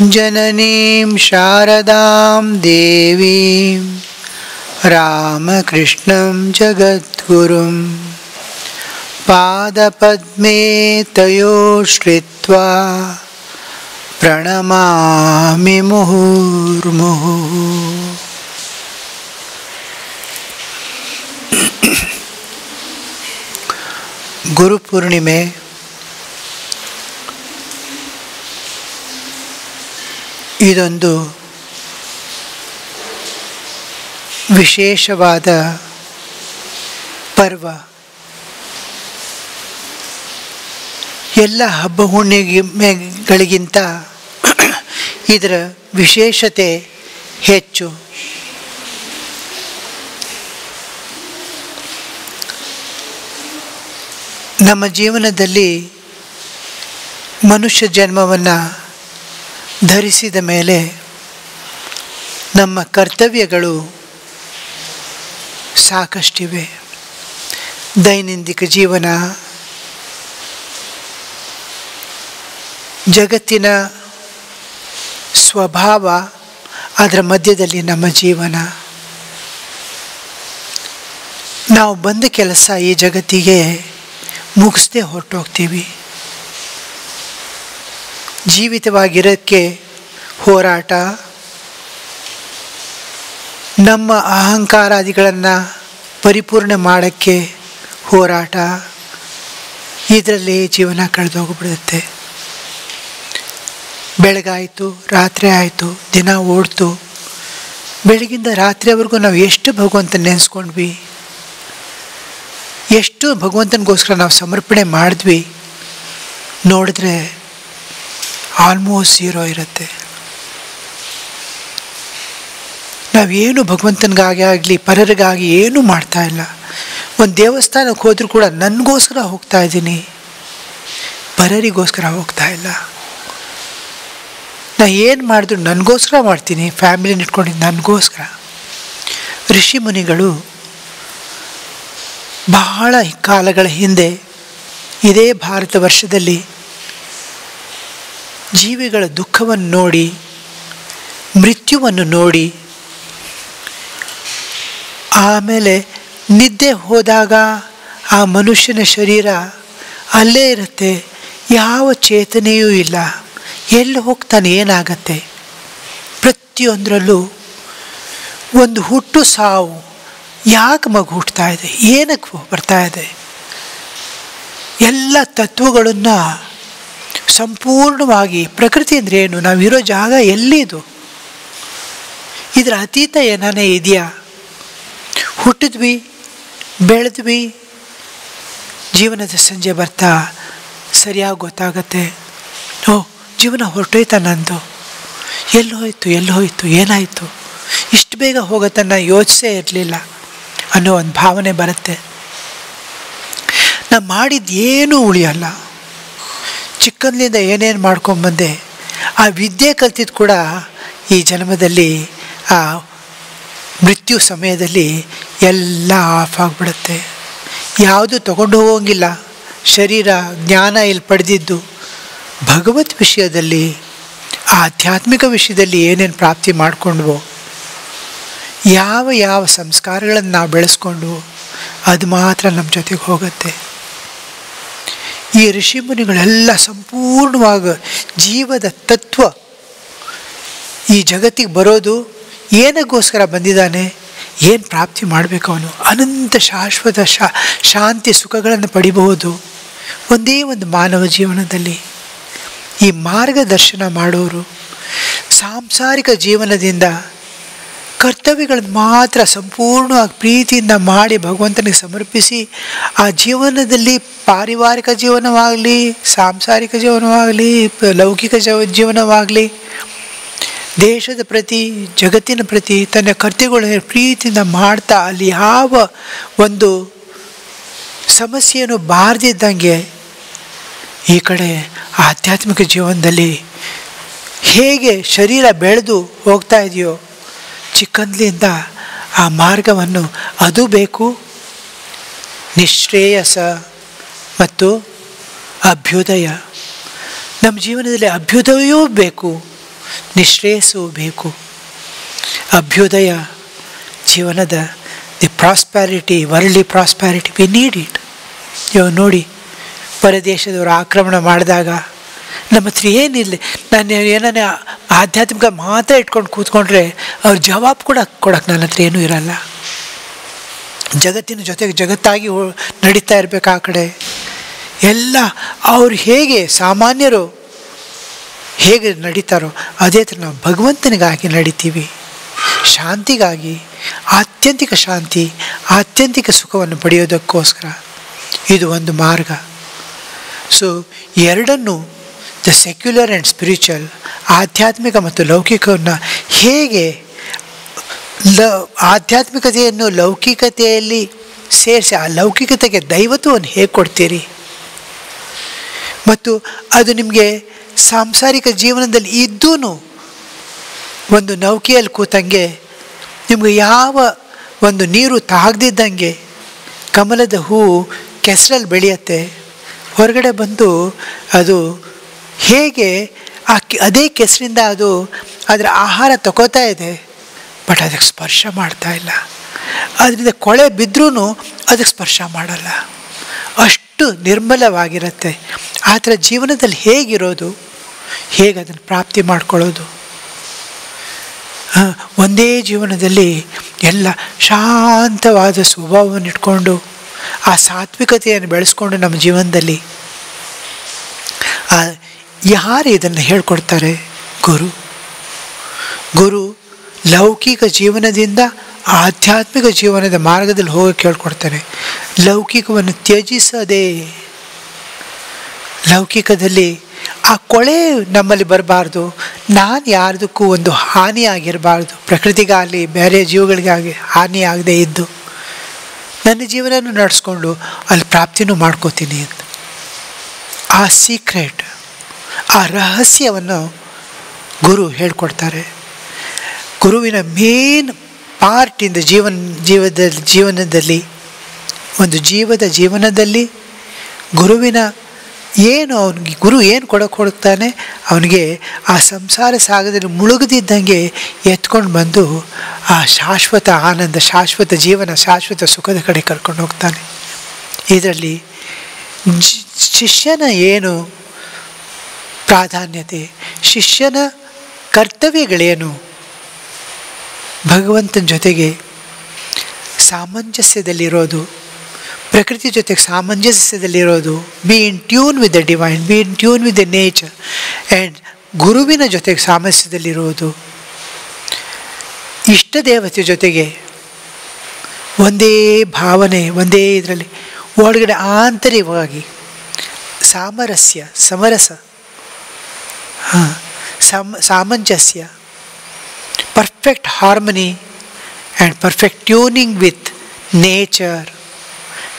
जननीं शारदां देवीं रामकृष्णं जगद्गुरुं। पादपद्मे तयो श्रित्वा प्रणमामि मुहुर्मुहुः। ಗುರುಪೂರ್ಣಿಮೆ. ಇದೊಂದು ವಿಶೇಷವಾದ ಪರ್ವ. ಎಲ್ಲ ಹಬ್ಬ ಹುಣ್ಣಿಮೆಗಳಿಗಿಂತ ಇದರ ವಿಶೇಷತೆ ಹೆಚ್ಚು. ನಮ್ಮ ಜೀವನದಲ್ಲಿ ಮನುಷ್ಯ ಜನ್ಮವನ್ನು ಧರಿಸಿದ ಮೇಲೆ ನಮ್ಮ ಕರ್ತವ್ಯಗಳು ಸಾಕಷ್ಟಿವೆ. ದೈನಂದಿಕ ಜೀವನ, ಜಗತ್ತಿನ ಸ್ವಭಾವ, ಅದರ ಮಧ್ಯದಲ್ಲಿ ನಮ್ಮ ಜೀವನ. ನಾವು ಬಂದ ಕೆಲಸ ಈ ಜಗತ್ತಿಗೆ ಮುಗಿಸ್ದೇ ಹೊರಟೋಗ್ತೀವಿ. ಜೀವಿತವಾಗಿರೋಕ್ಕೆ ಹೋರಾಟ, ನಮ್ಮ ಅಹಂಕಾರಾದಿಗಳನ್ನು ಪರಿಪೂರ್ಣ ಮಾಡೋಕ್ಕೆ ಹೋರಾಟ, ಇದರಲ್ಲಿ ಜೀವನ ಕಳೆದೋಗ್ಬಿಡುತ್ತೆ. ಬೆಳಗಾಯಿತು, ರಾತ್ರಿ ಆಯಿತು, ದಿನ ಓಡ್ತು. ಬೆಳಗಿಂದ ರಾತ್ರಿವರೆಗೂ ನಾವು ಎಷ್ಟು ಭಗವಂತ ನೆನೆಸ್ಕೊಂಡ್ವಿ. ಎಷ್ಟು ಭಗವಂತನಿಗೋಸ್ಕರ ನಾವು ಸಮರ್ಪಣೆ ಮಾಡಿದ್ವಿ. ನೋಡಿದ್ರೆ ಆಲ್ಮೋಸ್ಟ್ ಝೀರೋ ಇರುತ್ತೆ. ನಾವೇನು ಭಗವಂತನಿಗಾಗಿ ಆಗಲಿ, ಪರರಿಗಾಗಿ ಏನೂ ಮಾಡ್ತಾ ಇಲ್ಲ. ಒಂದು ದೇವಸ್ಥಾನಕ್ಕೆ ಹೋದರೂ ಕೂಡ ನನಗೋಸ್ಕರ ಹೋಗ್ತಾ ಇದ್ದೀನಿ. ಪರರಿಗೋಸ್ಕರ ಹೋಗ್ತಾ ಇಲ್ಲ. ನಾ ಏನು ಮಾಡಿದ್ರು ನನಗೋಸ್ಕರ ಮಾಡ್ತೀನಿ. ಫ್ಯಾಮಿಲಿನ ಇಟ್ಕೊಂಡಿದ್ದು ನನಗೋಸ್ಕರ. ಋಷಿ ಮುನಿಗಳು ಬಹಳ ಕಾಲಗಳ ಹಿಂದೆ ಇದೇ ಭಾರತ ವರ್ಷದಲ್ಲಿ ಜೀವಿಗಳ ದುಃಖವನ್ನು ನೋಡಿ, ಮೃತ್ಯುವನ್ನು ನೋಡಿ, ಆಮೇಲೆ ನಿದ್ದೆ ಹೋದಾಗ ಆ ಮನುಷ್ಯನ ಶರೀರ ಅಲ್ಲೇ ಇರುತ್ತೆ, ಯಾವ ಚೇತನೆಯೂ ಇಲ್ಲ, ಎಲ್ಲಿ ಹೋಗ್ತಾನೆ ಏನಾಗತ್ತೆ? ಪ್ರತಿಯೊಂದರಲ್ಲೂ ಒಂದು ಹುಟ್ಟು ಸಾವು. ಯಾಕೆ ಮಗು ಹುಟ್ಟುತ್ತಾ ಇದೆ? ಏನಕ್ಕೆ ಬರ್ತಾ ಇದೆ? ಎಲ್ಲ ತತ್ವಗಳನ್ನು ಸಂಪೂರ್ಣವಾಗಿ ಪ್ರಕೃತಿ ಅಂದರೆ ಏನು? ನಾವಿರೋ ಜಾಗ ಎಲ್ಲಿದು? ಇದರ ಅತೀತ ಏನಾನೇ ಇದೆಯಾ? ಹುಟ್ಟಿದ್ವಿ, ಬೆಳೆದ್ವಿ, ಜೀವನದ ಸಂಜೆ ಬರ್ತಾ ಸರಿಯಾಗಿ ಗೊತ್ತಾಗತ್ತೆ. ಓ, ಜೀವನ ಹೊರಟೋಯ್ತ ನಂದು? ಎಲ್ಲಿ ಹೋಯ್ತು ಎಲ್ಲಿ ಹೋಯ್ತು, ಏನಾಯಿತು? ಇಷ್ಟು ಬೇಗ ಹೋಗತ್ತನ್ನ ಯೋಚಿಸೇ ಇರಲಿಲ್ಲ. ಅನ್ನೋ ಒಂದು ಭಾವನೆ ಬರುತ್ತೆ. ನಾನು ಮಾಡಿದ್ದು ಏನೂ ಉಳಿಯಲ್ಲ. ಚಿಕ್ಕಂದಿನಿಂದ ಏನೇನು ಮಾಡ್ಕೊಂಬಂದೆ, ಆ ವಿದ್ಯೆ ಕಲ್ತಿದ್ದು ಕೂಡ ಈ ಜನ್ಮದಲ್ಲಿ, ಆ ಮೃತ್ಯು ಸಮಯದಲ್ಲಿ ಎಲ್ಲ ಆಫ್ ಆಗಿಬಿಡುತ್ತೆ. ಯಾವುದು ತಗೊಂಡು ಹೋಗೋಂಗಿಲ್ಲ. ಶರೀರ, ಜ್ಞಾನ ಇಲ್ಲಿ ಪಡೆದಿದ್ದು. ಭಗವತ್ ವಿಷಯದಲ್ಲಿ, ಆಧ್ಯಾತ್ಮಿಕ ವಿಷಯದಲ್ಲಿ ಏನೇನು ಪ್ರಾಪ್ತಿ ಮಾಡಿಕೊಂಡ್ವೋ ಯಾವ ಯಾವ ಸಂಸ್ಕಾರಗಳನ್ನು ನಾವು ಬೆಳೆಸ್ಕೊಂಡು ಅದು ಮಾತ್ರ ನಮ್ಮ ಜೊತೆಗೆ ಹೋಗುತ್ತೆ. ಈ ಋಷಿ ಮುನಿಗಳೆಲ್ಲ ಸಂಪೂರ್ಣವಾಗಿ ಜೀವದ ತತ್ವ ಈ ಜಗತ್ತಿಗೆ ಬರೋದು ಏನಕ್ಕೋಸ್ಕರ ಬಂದಿದ್ದಾನೆ, ಏನು ಪ್ರಾಪ್ತಿ ಮಾಡಬೇಕು ಅವನು? ಅನಂತ ಶಾಶ್ವತ ಶಾ, ಶಾಂತಿ ಸುಖಗಳನ್ನು ಪಡಿಬಹುದು ಒಂದೇ ಒಂದು ಮಾನವ ಜೀವನದಲ್ಲಿ. ಈ ಮಾರ್ಗದರ್ಶನ ಮಾಡೋರು ಸಾಂಸಾರಿಕ ಜೀವನದಿಂದ ಕರ್ತವ್ಯಗಳನ್ನು ಮಾತ್ರ ಸಂಪೂರ್ಣವಾಗಿ ಪ್ರೀತಿಯಿಂದ ಮಾಡಿ ಭಗವಂತನಿಗೆ ಸಮರ್ಪಿಸಿ ಆ ಜೀವನದಲ್ಲಿ ಪಾರಿವಾರಿಕ ಜೀವನವಾಗಲಿ, ಸಾಂಸಾರಿಕ ಜೀವನವಾಗಲಿ, ಲೌಕಿಕ ಜೀವ ಜೀವನವಾಗಲಿ, ದೇಶದ ಪ್ರತಿ, ಜಗತ್ತಿನ ಪ್ರತಿ ತನ್ನ ಕರ್ತವ್ಯಗಳನ್ನು ಪ್ರೀತಿಯಿಂದ ಮಾಡ್ತಾ ಅಲ್ಲಿ ಯಾವ ಒಂದು ಸಮಸ್ಯೆಯನ್ನು ಬಾರದಿದ್ದಂಗೆ ಈ ಕಡೆ ಆಧ್ಯಾತ್ಮಿಕ ಜೀವನದಲ್ಲಿ ಹೇಗೆ ಶರೀರ ಬೆಳೆದು ಹೋಗ್ತಾ ಇದೆಯೋ ಚಿಕ್ಕಂದ್ಲಿಂದ ಆ ಮಾರ್ಗವನ್ನು ಅದು ಬೇಕು. ನಿಶ್ರೇಯಸ ಮತ್ತು ಅಭ್ಯುದಯ. ನಮ್ಮ ಜೀವನದಲ್ಲಿ ಅಭ್ಯುದಯವೂ ಬೇಕು ನಿಶ್ರೇಯಸ್ಸೂ ಬೇಕು. ಅಭ್ಯುದಯ ಜೀವನದ the prosperity worldly prosperity we need it ಇವಾಗ ನೋಡಿ, ಪರದೇಶದವರು ಆಕ್ರಮಣ ಮಾಡಿದಾಗ ನಮ್ಮ ಹತ್ರ ಏನಿಲ್ಲ, ನಾನು ಏನಾನ ಆಧ್ಯಾತ್ಮಿಕ ಮಾತ್ರ ಇಟ್ಕೊಂಡು ಕೂತ್ಕೊಂಡ್ರೆ ಅವ್ರ ಜವಾಬು ಕೂಡ ಕೊಡೋಕ್ಕೆ ನನ್ನ ಹತ್ರ ಏನೂ ಇರಲ್ಲ. ಜಗತ್ತಿನ ಜೊತೆಗೆ ಜಗತ್ತಾಗಿ ನಡೀತಾ ಇರಬೇಕು ಆ ಕಡೆ. ಎಲ್ಲ ಅವ್ರು ಹೇಗೆ ಸಾಮಾನ್ಯರು ಹೇಗೆ ನಡೀತಾರೋ ಅದೇ ಥರ ನಾವು ಭಗವಂತನಿಗಾಗಿ ನಡಿತೀವಿ. ಶಾಂತಿಗಾಗಿ, ಆತ್ಯಂತಿಕ ಶಾಂತಿ, ಆತ್ಯಂತಿಕ ಸುಖವನ್ನು ಪಡೆಯೋದಕ್ಕೋಸ್ಕರ ಇದು ಒಂದು ಮಾರ್ಗ. ಸೊ ಎರಡನ್ನು ದ ಸೆಕ್ಯುಲರ್ ಆ್ಯಂಡ್ ಸ್ಪಿರಿಚುವಲ್ ಆಧ್ಯಾತ್ಮಿಕ ಮತ್ತು ಲೌಕಿಕವನ್ನು ಹೇಗೆ ಲ, ಆಧ್ಯಾತ್ಮಿಕತೆಯನ್ನು ಲೌಕಿಕತೆಯಲ್ಲಿ ಸೇರಿಸಿ ಆ ಲೌಕಿಕತೆಗೆ ದೈವತ್ವವನ್ನು ಹೇಗೆ ಕೊಡ್ತೀರಿ? ಮತ್ತು ಅದು ನಿಮಗೆ ಸಾಂಸಾರಿಕ ಜೀವನದಲ್ಲಿ ಇದ್ದೂ ಒಂದು ನೌಕೆಯಲ್ಲಿ ಕೂತಂಗೆ ನಿಮಗೆ ಯಾವ ಒಂದು ನೀರು ತಾಗದಿದ್ದಂಗೆ ಕಮಲದ ಹೂವು ಕೆಸರಲ್ಲಿ ಬೆಳೆಯುತ್ತೆ. ಹೊರಗಡೆ ಬಂದು ಅದು ಹೇಗೆ ಆ ಅದೇ ಕೆಸರಿಂದ ಅದು ಅದರ ಆಹಾರ ತಗೋತಾ ಇದೆ ಬಟ್ ಅದಕ್ಕೆ ಸ್ಪರ್ಶ ಮಾಡ್ತಾ ಇಲ್ಲ. ಅದರಿಂದ ಕೊಳೆ ಬಿದ್ದರೂ ಅದಕ್ಕೆ ಸ್ಪರ್ಶ ಮಾಡಲ್ಲ. ಅಷ್ಟು ನಿರ್ಮಲವಾಗಿರುತ್ತೆ. ಆ ಥರ ಜೀವನದಲ್ಲಿ ಹೇಗಿರೋದು? ಹೇಗೆ ಅದನ್ನು ಪ್ರಾಪ್ತಿ ಮಾಡ್ಕೊಳ್ಳೋದು? ಒಂದೇ ಜೀವನದಲ್ಲಿ ಎಲ್ಲ ಶಾಂತವಾದ ಸ್ವಭಾವವನ್ನು ಇಟ್ಕೊಂಡು ಆ ಸಾತ್ವಿಕತೆಯನ್ನು ಬೆಳೆಸ್ಕೊಂಡು ನಮ್ಮ ಜೀವನದಲ್ಲಿ ಆ, ಯಾರು ಇದನ್ನು ಹೇಳ್ಕೊಡ್ತಾರೆ? ಗುರು. ಗುರು ಲೌಕಿಕ ಜೀವನದಿಂದ ಆಧ್ಯಾತ್ಮಿಕ ಜೀವನದ ಮಾರ್ಗದಲ್ಲಿ ಹೋಗಕ್ಕೆ ಹೇಳ್ಕೊಡ್ತಾರೆ ಲೌಕಿಕವನ್ನು ತ್ಯಜಿಸದೆ. ಲೌಕಿಕದಲ್ಲಿ ಆ ಕೊಳೆ ನಮ್ಮಲ್ಲಿ ಬರಬಾರ್ದು. ನಾನು ಯಾರ್ದಕ್ಕೂ ಒಂದು ಹಾನಿಯಾಗಿರಬಾರ್ದು. ಪ್ರಕೃತಿಗಾಗಲಿ, ಬೇರೆ ಜೀವಗಳಿಗಾಗಿ ಹಾನಿಯಾಗದೇ ಇದ್ದು ನನ್ನ ಜೀವನನೂ ನಡೆಸ್ಕೊಂಡು ಅಲ್ಲಿ ಪ್ರಾಪ್ತಿನೂ ಮಾಡ್ಕೋತೀನಿ ಅಂತ. ಆ ಸೀಕ್ರೆಟ್ ಆ ರಹಸ್ಯವನ್ನು ಗುರು ಹೇಳ್ಕೊಡ್ತಾರೆ. ಗುರುವಿನ ಮೇನ್ ಪಾರ್ಟ್ ಇಂದ ಜೀವನ ಜೀವದ ಜೀವನದಲ್ಲಿ, ಒಂದು ಜೀವದ ಜೀವನದಲ್ಲಿ ಗುರುವಿನ ಏನು ಅವನಿಗೆ, ಗುರು ಏನು ಕೊಡೋಕೆ ಕೊಡುತ್ತಾನೆ ಅವನಿಗೆ ಆ ಸಂಸಾರ ಸಾಗದಲ್ಲಿ ಮುಳುಗದಿದ್ದಂಗೆ ಎತ್ಕೊಂಡು ಬಂದು ಆ ಶಾಶ್ವತ ಆನಂದ, ಶಾಶ್ವತ ಜೀವನ, ಶಾಶ್ವತ ಸುಖದ ಕಡೆ ಕರ್ಕೊಂಡು ಹೋಗ್ತಾನೆ. ಇದರಲ್ಲಿ ಶಿಷ್ಯನ ಏನು ಪ್ರಾಧಾನ್ಯತೆ. ಶಿಷ್ಯನ ಕರ್ತವ್ಯಗಳೇನು? ಭಗವಂತನ ಜೊತೆಗೆ ಸಾಮಂಜಸ್ಯದಲ್ಲಿರೋದು, ಪ್ರಕೃತಿ ಜೊತೆಗೆ ಸಾಮಂಜಸ್ಯದಲ್ಲಿರೋದು be in tune with the divine be in tune with the nature and ಗುರುವಿನ ಜೊತೆಗೆ ಸಾಮರಸ್ಯದಲ್ಲಿರೋದು ಇಷ್ಟ ದೇವತೆ ಜೊತೆಗೆ ಒಂದೇ ಭಾವನೆ, ಒಂದೇ ಇದರಲ್ಲಿ ಒಳಗಡೆ ಆಂತರಿಕವಾಗಿ ಸಾಮರಸ್ಯ, ಸಮರಸ. ಸಮ, ಸಾಮಂಜಸ್ಯ. Perfect harmony and perfect tuning with nature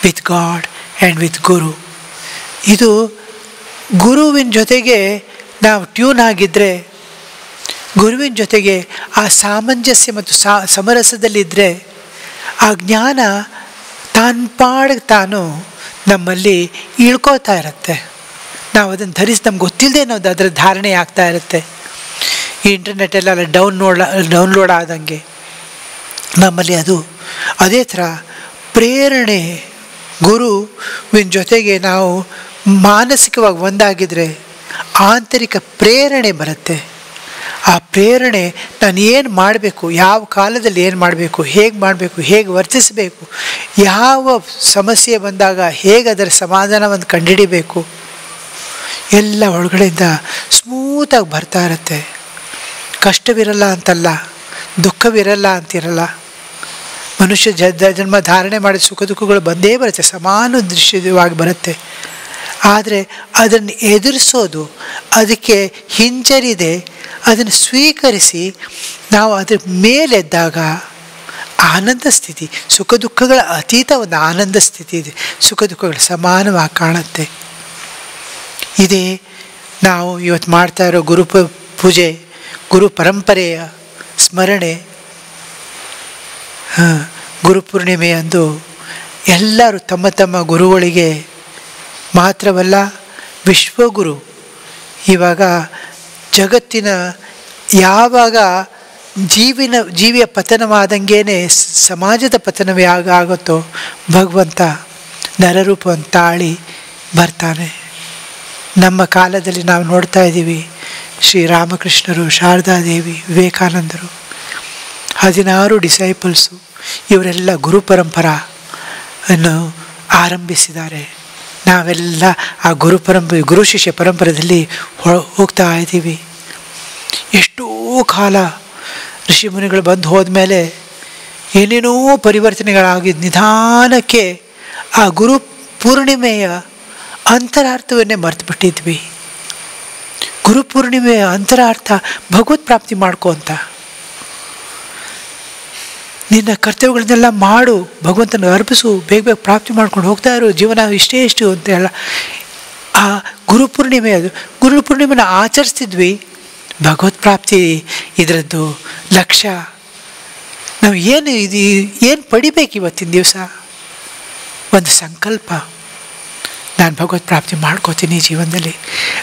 with God and with guru ಇದು ಗುರುವಿನ ಜೊತೆಗೆ ನಾವು ಟ್ಯೂನ್ ಆಗಿದ್ದರೆ ಗುರುವಿನ ಜೊತೆಗೆ ಆ ಸಾಮಂಜಸ್ಯ ಮತ್ತು ಸಾ ಸಮರಸದಲ್ಲಿದ್ದರೆ ಆ ಜ್ಞಾನ ತಾನ್ಪಾಡಿಗೆ ತಾನು ನಮ್ಮಲ್ಲಿ ಇಳ್ಕೋತಾ ಇರುತ್ತೆ. ನಾವು ಅದನ್ನು ಧರಿಸಿ ನಮ್ಗೆ ಗೊತ್ತಿಲ್ಲದೆ ಅನ್ನೋದು ಅದರ ಧಾರಣೆ ಆಗ್ತಾ ಇರುತ್ತೆ. ಈ ಡೌನ್ ಡೌನ್ಲೋಡ್ ಡೌನ್ಲೋಡ್ ಆದಂಗೆ. ನಮ್ಮಲ್ಲಿ ಅದು, ಅದೇ ಥರ ಪ್ರೇರಣೆ ಗುರುವಿನ ಜೊತೆಗೆ ನಾವು ಮಾನಸಿಕವಾಗಿ ಒಂದಾಗಿದ್ದರೆ ಆಂತರಿಕ ಪ್ರೇರಣೆ ಬರುತ್ತೆ. ಆ ಪ್ರೇರಣೆ ನಾನು ಏನು ಮಾಡಬೇಕು, ಯಾವ ಕಾಲದಲ್ಲಿ ಏನು ಮಾಡಬೇಕು, ಹೇಗೆ ಮಾಡಬೇಕು, ಹೇಗೆ ವರ್ತಿಸಬೇಕು, ಯಾವ ಸಮಸ್ಯೆ ಬಂದಾಗ ಹೇಗೆ ಅದರ ಸಮಾಧಾನವನ್ನು ಕಂಡುಹಿಡಿಬೇಕು ಎಲ್ಲ ಒಳಗಡೆಯಿಂದ ಸ್ಮೂತಾಗಿ ಬರ್ತಾ ಇರುತ್ತೆ. ಕಷ್ಟವಿರಲ್ಲ ಅಂತಲ್ಲ, ದುಃಖವಿರಲ್ಲ ಅಂತಿರಲ್ಲ. ಮನುಷ್ಯ ಜ ಜನ್ಮ ಧಾರಣೆ ಮಾಡಿದ ಸುಖ ದುಃಖಗಳು ಬಂದೇ ಬರುತ್ತೆ ಸಮಾನ ದೃಶ್ಯವಾಗಿ ಬರುತ್ತೆ. ಆದರೆ ಅದನ್ನು ಎದುರಿಸೋದು, ಅದಕ್ಕೆ ಹಿಂಜರಿದೆ, ಅದನ್ನು ಸ್ವೀಕರಿಸಿ ನಾವು ಅದ್ರ ಮೇಲೆದ್ದಾಗ ಆನಂದ ಸ್ಥಿತಿ, ಸುಖ ದುಃಖಗಳ ಅತೀತ ಒಂದು ಆನಂದ ಸ್ಥಿತಿ ಇದೆ. ಸುಖ ದುಃಖಗಳು ಸಮಾನವಾಗಿ ಕಾಣುತ್ತೆ. ಇದೇ ನಾವು ಇವತ್ತು ಮಾಡ್ತಾ ಇರೋ ಗುರು ಪೂಜೆ, ಗುರು ಪರಂಪರೆಯ ಸ್ಮರಣೆ, ಹಾಂ ಗುರುಪೂರ್ಣಿಮೆಯಂದು ಎಲ್ಲರೂ ತಮ್ಮ ತಮ್ಮ ಗುರುಗಳಿಗೆ ಮಾತ್ರವಲ್ಲ ವಿಶ್ವಗುರು. ಇವಾಗ ಜಗತ್ತಿನ ಯಾವಾಗ ಜೀವಿನ, ಜೀವಿಯ ಪತನವಾದಂಗೆ ಸಮಾಜದ ಪತನವೇ ಆಗ, ಆಗುತ್ತೋ ಭಗವಂತ ನರರೂಪವನ್ನು ತಾಳಿ ಬರ್ತಾನೆ. ನಮ್ಮ ಕಾಲದಲ್ಲಿ ನಾವು ನೋಡ್ತಾ ಇದ್ದೀವಿ ಶ್ರೀರಾಮಕೃಷ್ಣರು ಶಾರದಾದೇವಿ ವಿವೇಕಾನಂದರು, ಹದಿನಾರು ಡಿಸೈಪಲ್ಸು ಇವರೆಲ್ಲ ಗುರು ಪರಂಪರ ಅನ್ನು ಆರಂಭಿಸಿದ್ದಾರೆ. ನಾವೆಲ್ಲ ಆ ಗುರು ಪರಂಪ, ಗುರು ಶಿಷ್ಯ ಪರಂಪರೆಯಲ್ಲಿ ಹೋಗ್ತಾ ಇದ್ದೀವಿ. ಎಷ್ಟೋ ಕಾಲ ಋಷಿಮುನಿಗಳು ಬಂದು ಹೋದ್ಮೇಲೆ ಏನೇನೋ ಪರಿವರ್ತನೆಗಳಾಗಿ ನಿಧಾನಕ್ಕೆ ಆ ಗುರು ಪೂರ್ಣಿಮೆಯ ಅಂತರಾರ್ಥವನ್ನೇ ಮರೆತು ಬಿಟ್ಟಿದ್ವಿ. ಗುರುಪೂರ್ಣಿಮೆ ಅಂತರಾರ್ಥ ಭಗವತ್ ಪ್ರಾಪ್ತಿ ಮಾಡ್ಕೊ ಅಂತ. ನಿನ್ನ ಕರ್ತವ್ಯಗಳನ್ನೆಲ್ಲ ಮಾಡು, ಭಗವಂತನ ಅರ್ಪಿಸು, ಬೇಗ ಬೇಗ ಪ್ರಾಪ್ತಿ ಮಾಡ್ಕೊಂಡು ಹೋಗ್ತಾ ಇರು, ಜೀವನ ಇಷ್ಟೇ ಇಷ್ಟು ಅಂತ ಎಲ್ಲ ಆ ಗುರುಪೂರ್ಣಿಮೆ ಅದು. ಗುರುಪೂರ್ಣಿಮೆನ ಆಚರಿಸ್ತಿದ್ವಿ. ಭಗವತ್ ಪ್ರಾಪ್ತಿ ಇದರದ್ದು ಲಕ್ಷ್ಯ ನಾವು ಏನು ಇದು, ಏನು ಪಡಿಬೇಕು ಇವತ್ತಿನ ದಿವಸ? ಒಂದು ಸಂಕಲ್ಪ. ನಾನು ಭಗವತ್ ಪ್ರಾಪ್ತಿ ಮಾಡ್ಕೋತೀನಿ ಜೀವನದಲ್ಲಿ.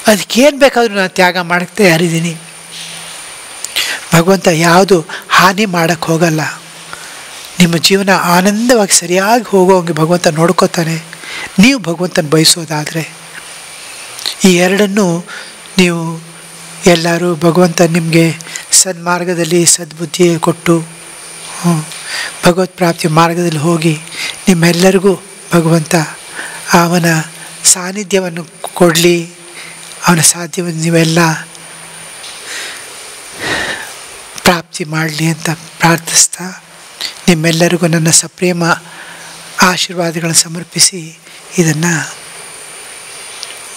ಅದಕ್ಕೇನು ಬೇಕಾದರೂ ನಾನು ತ್ಯಾಗ ಮಾಡಕ್ಕೆ ತಯಾರಿದ್ದೀನಿ. ಭಗವಂತ ಯಾವುದು ಹಾನಿ ಮಾಡೋಕ್ಕೆ ಹೋಗಲ್ಲ. ನಿಮ್ಮ ಜೀವನ ಆನಂದವಾಗಿ ಸರಿಯಾಗಿ ಹೋಗೋಂಗೆ ಭಗವಂತ ನೋಡ್ಕೋತಾನೆ. ನೀವು ಭಗವಂತನ ಬಯಸೋದಾದರೆ. ಈ ಎರಡನ್ನು ನೀವು ಎಲ್ಲರೂ ಭಗವಂತ ನಿಮಗೆ ಸನ್ಮಾರ್ಗದಲ್ಲಿ ಸದ್ಬುದ್ಧಿ ಕೊಟ್ಟು ಭಗವತ್ ಪ್ರಾಪ್ತಿ ಮಾರ್ಗದಲ್ಲಿ ಹೋಗಿ ನಿಮ್ಮೆಲ್ಲರಿಗೂ ಭಗವಂತ ಅವನ ಸಾನ್ನಿಧ್ಯವನ್ನು ಕೊಡಲಿ. ಅವನ ಸಾಧ್ಯವನ್ನು ನೀವೆಲ್ಲ ಪ್ರಾಪ್ತಿ ಮಾಡಲಿ ಅಂತ ಪ್ರಾರ್ಥಿಸ್ತಾ ನಿಮ್ಮೆಲ್ಲರಿಗೂ ನನ್ನ ಸಪ್ರೇಮ ಆಶೀರ್ವಾದಗಳನ್ನು ಸಮರ್ಪಿಸಿ ಇದನ್ನು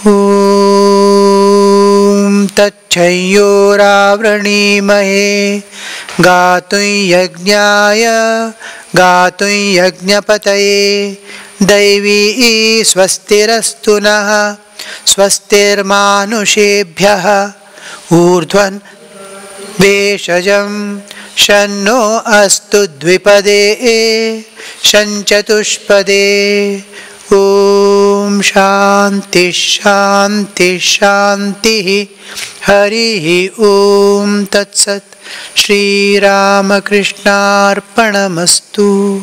ಓಂ ತಚ್ಛಯ್ಯೋರಾವೃಣೀಮಹೇ ಗಾತುಂ ಯಜ್ಞಾಯ ಗಾತುಂ ಯಜ್ಞಪತಯೇ दैवी स्वस्तिरस्तु नः, स्वस्तिर्मानुषेभ्यः। ऊर्ध्वन् भेषजं शन्नो अस्तु द्विपदे, शञ्चतुष्पदे। ॐ शान्ति। हरिः ॐ तत्सत्। श्रीरामकृष्णार्पणमस्तु।